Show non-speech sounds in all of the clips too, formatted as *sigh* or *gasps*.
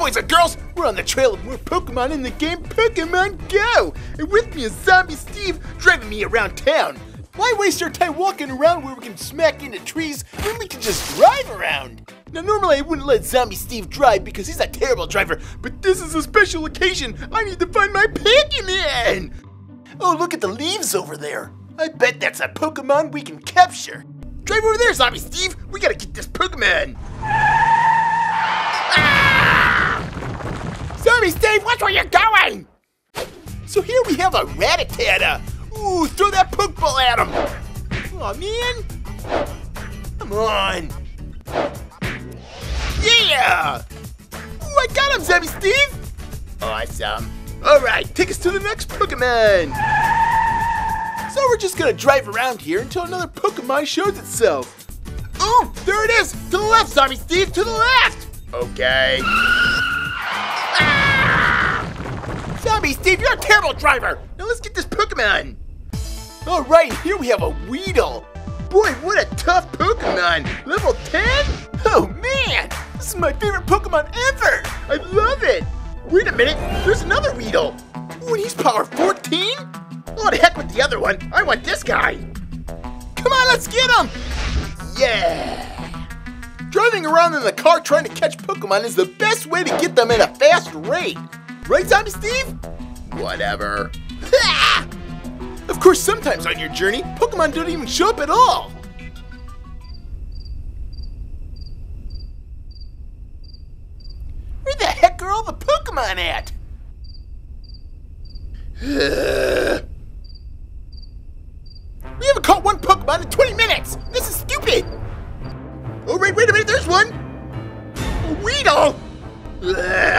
boys and girls, we're on the trail of more Pokemon in the game Pokemon Go! And with me is Zombie Steve driving me around town. Why waste our time walking around where we can smack into trees when we can just drive around? Now, normally I wouldn't let Zombie Steve drive because he's a terrible driver, but this is a special occasion. I need to find my Pokemon! Oh, look at the leaves over there. I bet that's a Pokemon we can capture. Drive over there, Zombie Steve. We gotta get this Pokemon. Watch where you're going! So here we have a Rattata. Ooh, throw that Pokeball at him. Aw, man. Come on. Yeah! Ooh, I got him, Zombie Steve! Awesome. Alright, take us to the next Pokemon! So we're just gonna drive around here until another Pokemon shows itself. Ooh, there it is! To the left, Zombie Steve, to the left! Okay. Zombie Steve, you're a terrible driver! Now let's get this Pokemon! Alright, here we have a Weedle. Boy, what a tough Pokemon! Level 10? Oh man! This is my favorite Pokemon ever! I love it! Wait a minute, there's another Weedle! Ooh, and he's power 14? Oh, the heck with the other one! I want this guy! Come on, let's get him! Yeah! Driving around in the car trying to catch Pokemon is the best way to get them at a fast rate! Right, Zombie Steve? Whatever. *laughs* of course, sometimes on your journey, Pokemon don't even show up at all! Where the heck are all the Pokemon at? *sighs* we haven't caught one Pokemon in 20 minutes! This is stupid! Oh, wait, wait a minute, there's one! Weedle!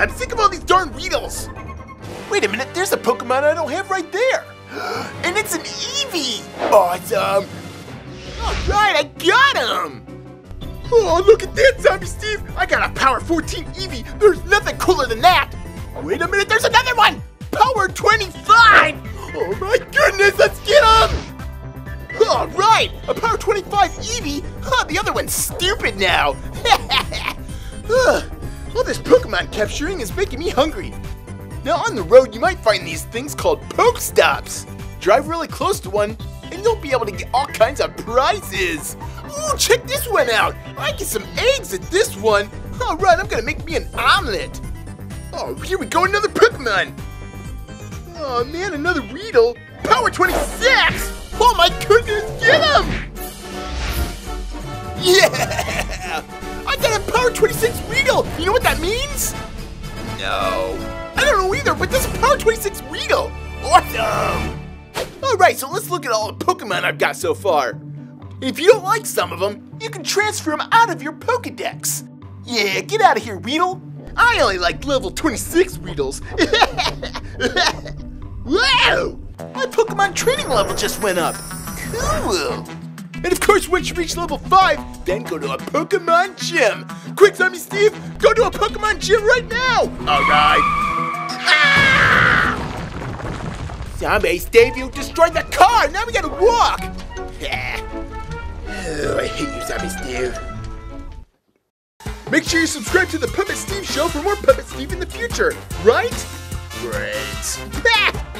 Sick of all these darn Weedles! Wait a minute, there's a Pokemon I don't have right there! *gasps* And it's an Eevee! Awesome! Alright, I got him! Oh, look at that, Zombie Steve! I got a Power 14 Eevee! There's nothing cooler than that! Wait a minute, there's another one! Power 25! Oh my goodness, let's get him! Alright, a Power 25 Eevee! Huh, the other one's stupid now! *laughs* Pokemon capturing is making me hungry. Now on the road, you might find these things called Pokestops. Drive really close to one, and you'll be able to get all kinds of prizes. Ooh, check this one out. I get some eggs at this one. All right, I'm gonna make me an omelet. Oh, here we go, another Pokemon. Oh man, another Weedle. Power 26! Oh my goodness, get him! Yeah! *laughs* I got a Power 26 Weedle! You know what that means? No. I don't know either, but this is Power 26 Weedle! Awesome! Alright, so let's look at all the Pokemon I've got so far. If you don't like some of them, you can transfer them out of your Pokedex. Yeah, get out of here, Weedle! I only like level 26 Weedles. *laughs* wow! My Pokemon training level just went up. Cool! And of course, once you reach level 5, then go to a Pokemon gym. Quick, Zombie Steve, go to a Pokemon gym right now! Alright. Ah! Zombie Steve, you destroyed the car! Now we gotta walk! oh, I hate you, Zombie Steve. Make sure you subscribe to the Puppet Steve Show for more Puppet Steve in the future, right? Great. *laughs*